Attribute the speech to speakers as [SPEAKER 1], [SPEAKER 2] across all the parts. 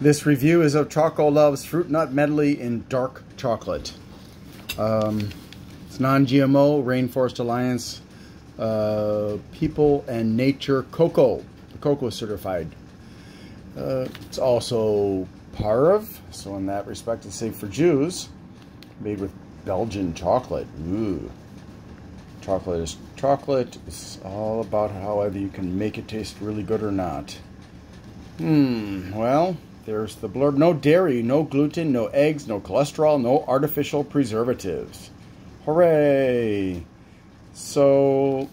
[SPEAKER 1] This review is of Chocolove's Fruit Nut Medley in Dark Chocolate. Um, it's non-GMO, Rainforest Alliance, uh, People and Nature Cocoa, cocoa certified. Uh, it's also Parve, so in that respect it's safe for Jews. Made with Belgian chocolate. Ooh. Chocolate is chocolate. It's all about however you can make it taste really good or not. Hmm, well, there's the blurb. No dairy, no gluten, no eggs, no cholesterol, no artificial preservatives. Hooray! So,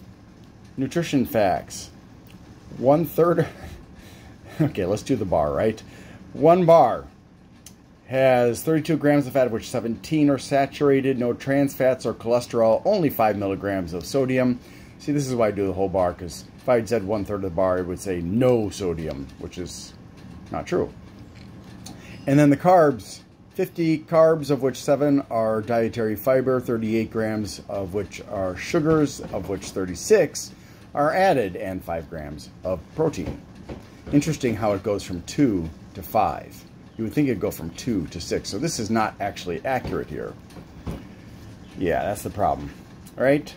[SPEAKER 1] nutrition facts. One third. okay, let's do the bar, right? One bar has 32 grams of fat, of which 17 are saturated, no trans fats or cholesterol, only 5 milligrams of sodium. See, this is why I do the whole bar, because if I had said one third of the bar, it would say no sodium, which is not true. And then the carbs, 50 carbs, of which 7 are dietary fiber, 38 grams of which are sugars, of which 36 are added, and 5 grams of protein. Interesting how it goes from 2 to 5. You would think it'd go from 2 to 6, so this is not actually accurate here. Yeah, that's the problem. All right,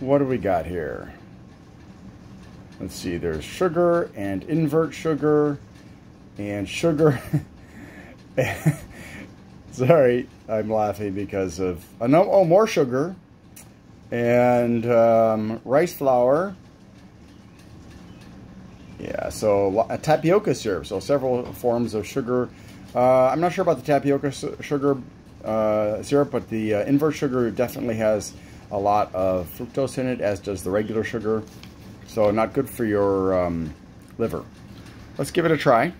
[SPEAKER 1] what do we got here? Let's see, there's sugar and invert sugar and sugar. Sorry, I'm laughing because of oh, no, oh more sugar and um, rice flour. Yeah, so a tapioca syrup, so several forms of sugar. Uh, I'm not sure about the tapioca sugar uh, syrup, but the uh, invert sugar definitely has a lot of fructose in it, as does the regular sugar. So not good for your um, liver. Let's give it a try.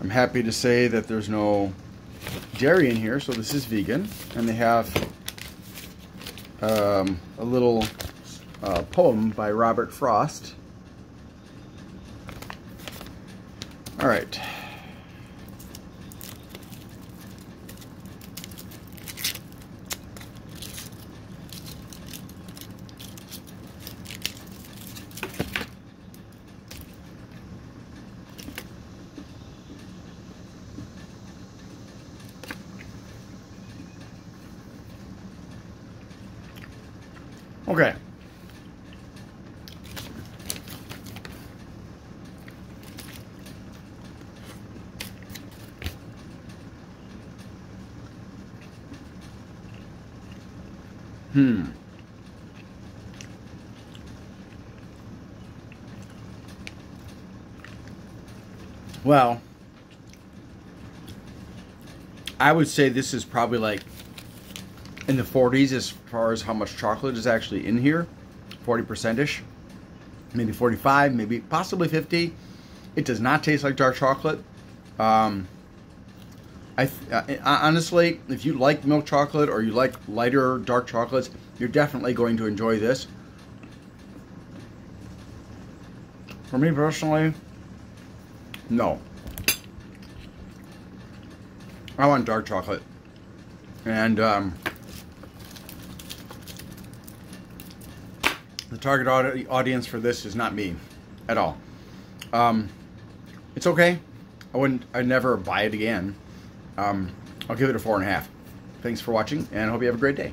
[SPEAKER 1] I'm happy to say that there's no dairy in here, so this is vegan. And they have um, a little uh, poem by Robert Frost. All right. Okay. Hmm. Well, I would say this is probably like in the 40s as far as how much chocolate is actually in here 40%ish maybe 45 maybe possibly 50 it does not taste like dark chocolate. Um, I, uh, honestly if you like milk chocolate or you like lighter dark chocolates you're definitely going to enjoy this. For me personally no. I want dark chocolate. And um, the target audience for this is not me at all. Um, it's okay. I wouldn't, I'd never buy it again. Um, I'll give it a four and a half. Thanks for watching and I hope you have a great day.